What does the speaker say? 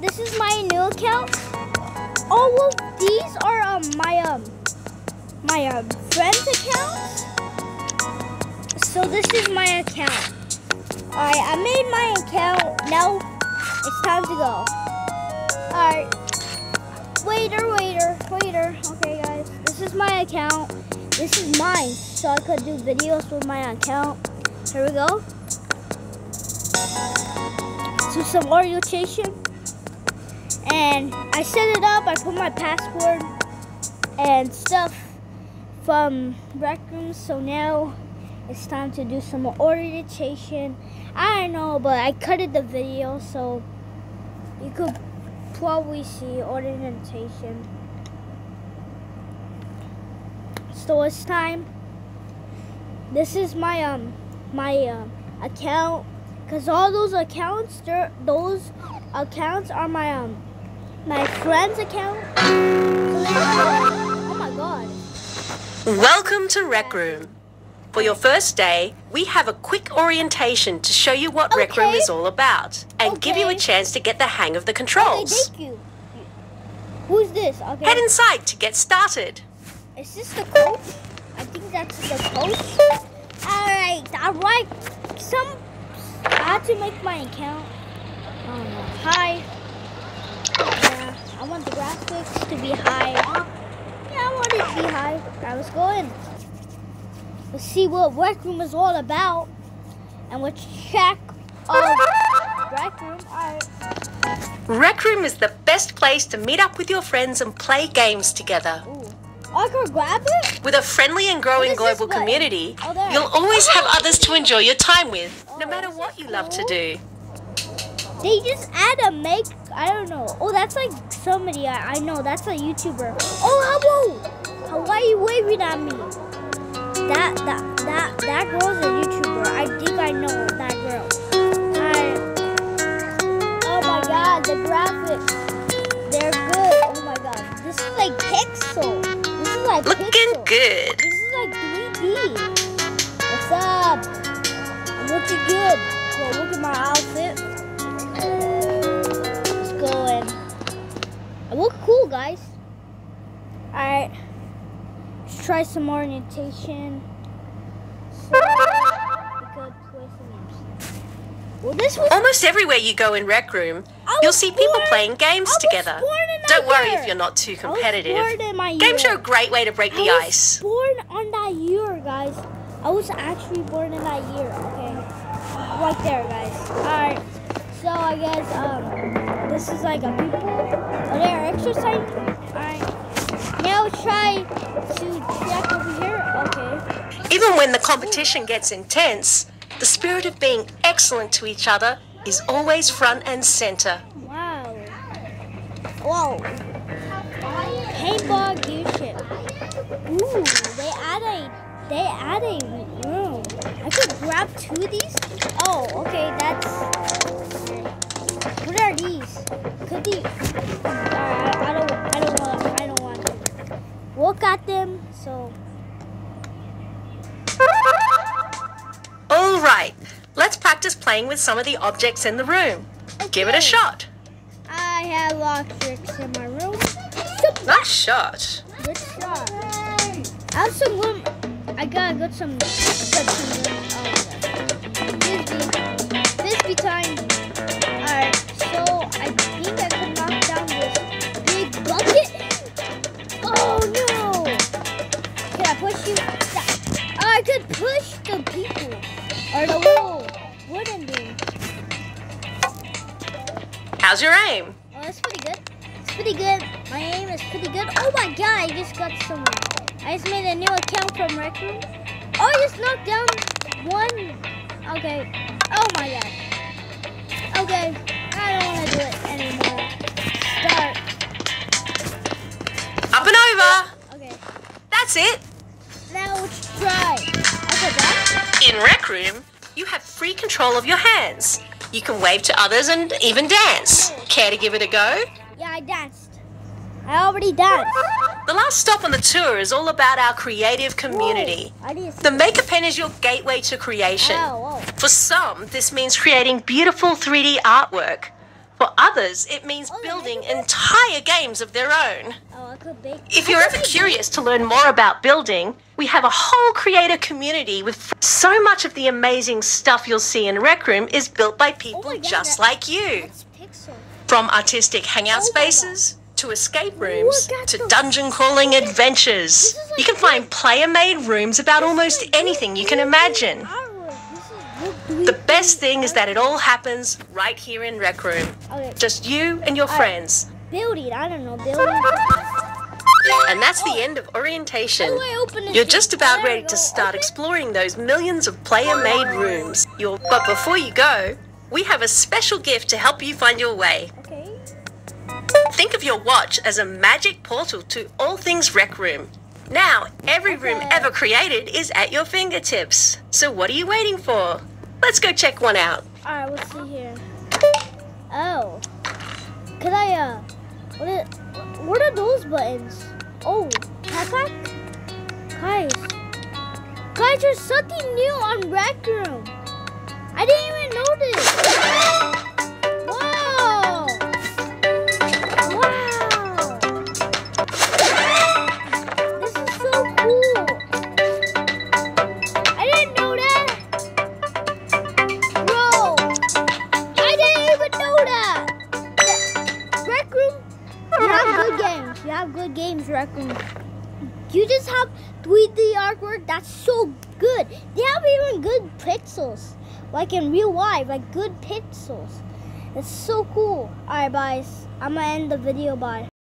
this is my new account. All of these are um my um my um friends accounts. So this is my account. Alright, I made my account. Now it's time to go. Alright. Waiter, waiter, waiter. Okay guys, this is my account. This is mine, so I could do videos with my account. Here we go. Do some orientation. And I set it up, I put my password and stuff from Rec Room, so now it's time to do some orientation. I don't know, but I cutted the video, so you could probably see orientation. So it's time. This is my um my uh, account, cause all those accounts, those accounts are my um my friend's account. So they have, oh my god. Welcome to Rec Room. For your first day, we have a quick orientation to show you what Rec Room is all about and give you a chance to get the hang of the Okay, controls. thank you. Who's this? Okay. Head inside to get started. Is this the coach? I think that's the coach. Alright, alright. Some I had to make my account. Oh no. Hi. Yeah, I want the graphics to be high. Yeah, I want it to be high. Alright, let's go in. Let's see what Rec Room is all about. And let's check um, Rec Room. Rec Room is the best place to meet up with your friends and play games together. Ooh. I can grab it? With a friendly and growing What is this global community, Oh, you'll always have others to enjoy your time with, no Oh, matter what you love to do. They just add a make. I don't know. Oh, that's like somebody I, I know. That's a YouTuber. Oh, hello. How are you waving at me? That that that that girl's a YouTuber. I think I know that girl. I, oh my God, the graphics. They're good. Oh my God, this is like pixel. This is like Looking pixel. good. This is like 3D. What's up? I'm looking good. Well, look at my outfit. Let's go in. I look cool, guys. Alright. Let's try some orientation. So, we could play some games. Well. Almost everywhere you go in Rec Room, you'll see people born- playing games together. born in that Don't worry year. if you're not too competitive. born in my Games are a great way to break the I was ice. born on that year, guys. I was actually born in that year. Okay, right there, guys. All right. So I guess um, this is like a people. Oh, they're exercising. All right. Now try to check over here. Okay. Even when the competition gets intense, the spirit of being excellent to each other is always front and center. Wow. Whoa. Paintball gearship. Ooh, they add a they add a room. I could grab two of these. Oh, okay, that's. What are these? Could be. Alright, I don't. I don't want. I don't want to look at them. So. All right, let's practice playing with some of the objects in the room. Give it a shot. I have tricks in my room. Nice shot. Good shot. I have some room. I got got some. Got some room. Oh, Frisbee. Frisbee time. Alright, so I think I could knock down this big bucket. Oh no! Can I push you? Yeah. I could push the people. Or the little wooden dude. How's your aim? Oh, that's pretty good. It's pretty good. My aim is pretty good. Oh my god, I just got some. I just made a new account from Rec Room. Oh, I just knocked down one. Okay. Oh my god. Okay. I don't want to do it anymore. Start. Up and over. Okay. That's it. Now let's try. Okay. In Rec Room, you have free control of your hands. You can wave to others and even dance. Care to give it a go? Yeah, I danced. I already danced. The last stop on the tour is all about our creative community. Whoa, The Maker Pen is your gateway to creation. Oh. For some, this means creating beautiful 3D artwork. For others, it means Oh, building entire games of their own. Oh, I could bake. If you're ever curious to learn more about building, we have a whole creator community with so much of the amazing stuff you'll see in Rec Room is built by oh people Oh God, just that- like you. From artistic hangout Oh spaces to escape rooms to dungeon crawling adventures. You can find player made rooms about almost anything you can imagine. Artwork. This is wood three The best thing is that it all happens right here in Rec Room. Just you and your friends. building. I don't know building. And that's the end of orientation. How do I open this You're just about ready to start exploring those millions of player-made oh. rooms. You'll, but before you go, we have a special gift to help you find your way. Okay. Think of your watch as a magic portal to all things Rec Room. Now, every room ever created is at your fingertips. So what are you waiting for? Let's go check one out. All right. Let's see here. Oh. Could I uh? What are, what are those buttons? Oh, backpack. Guys. Guys, there's something new on Rec Room. I didn't even notice. You just have 3D artwork that's so good. They have even good pixels, like in real life, like good pixels. It's so cool. Alright, guys, I'm gonna end the video by.